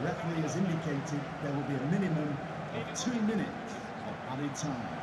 referee has indicated there will be a minimum of two minutes of added time.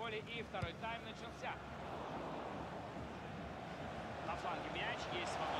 Поле, и второй тайм начался. На фланге мяч, есть свободное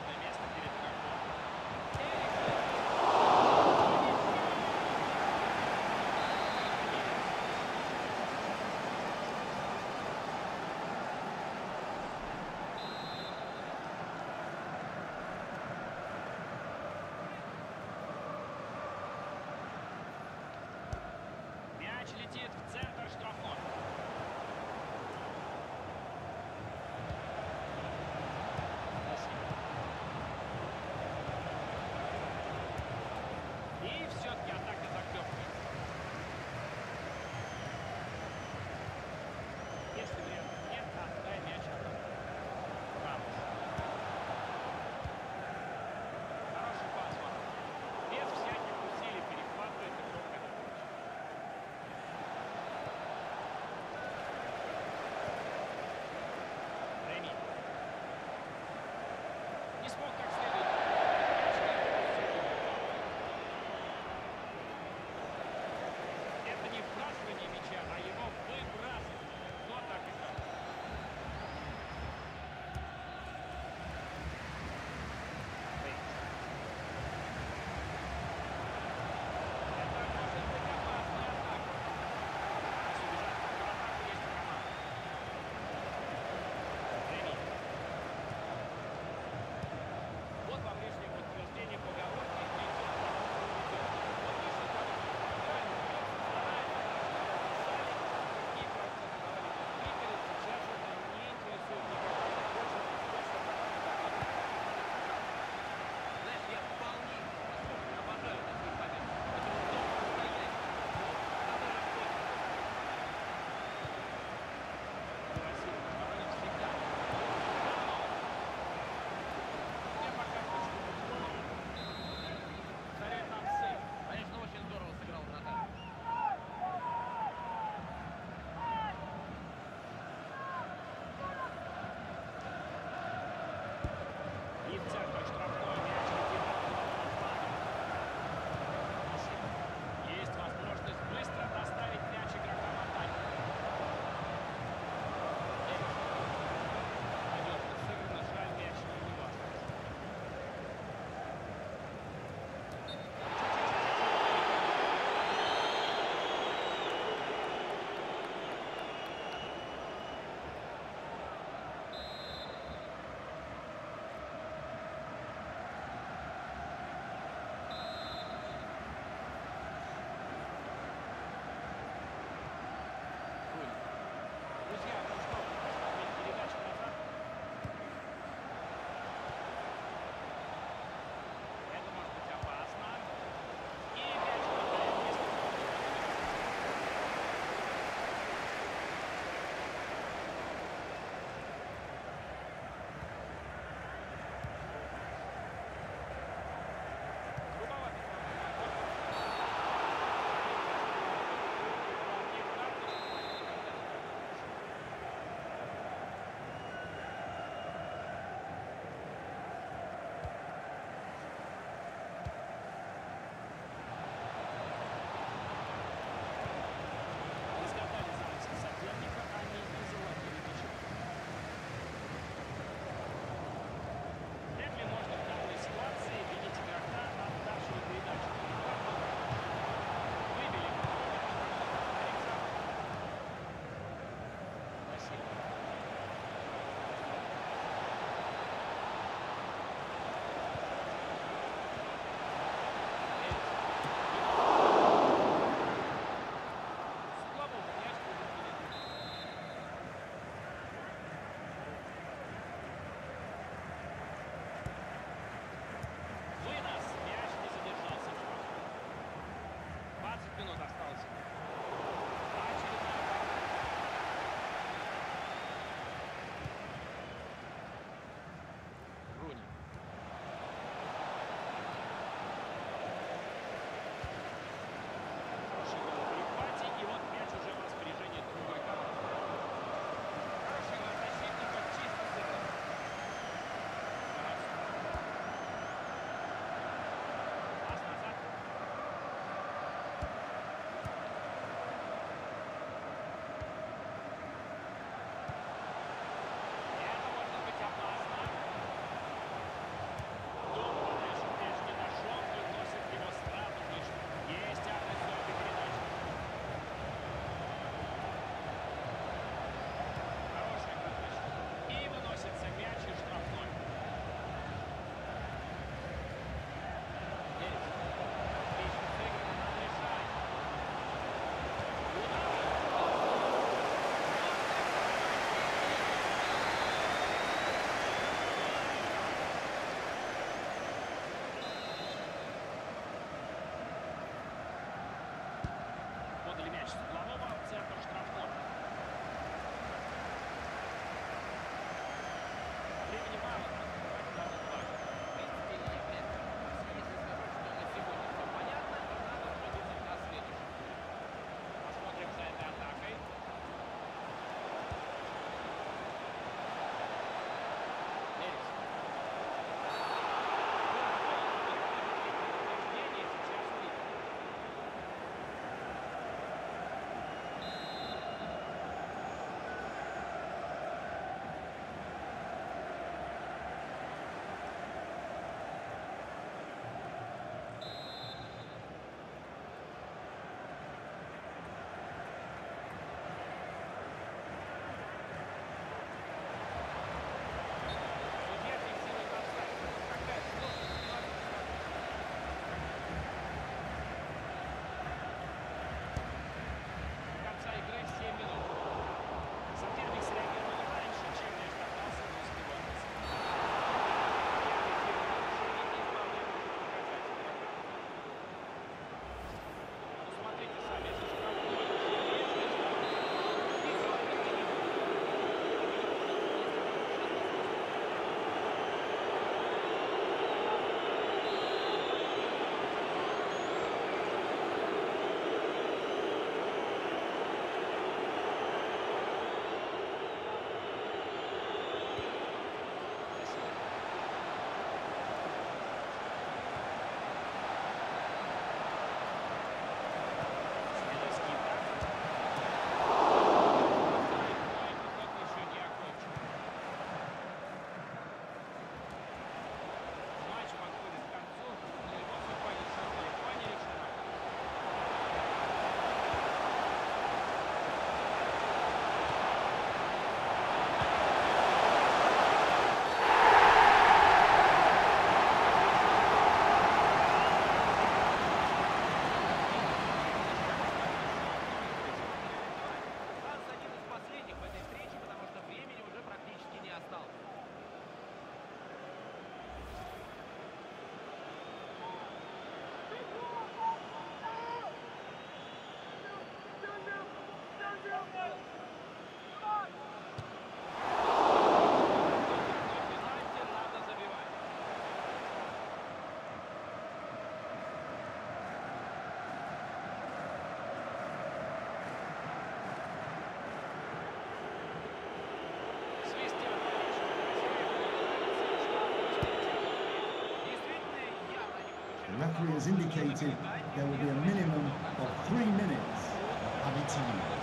has indicated there will be a minimum of three minutes of time.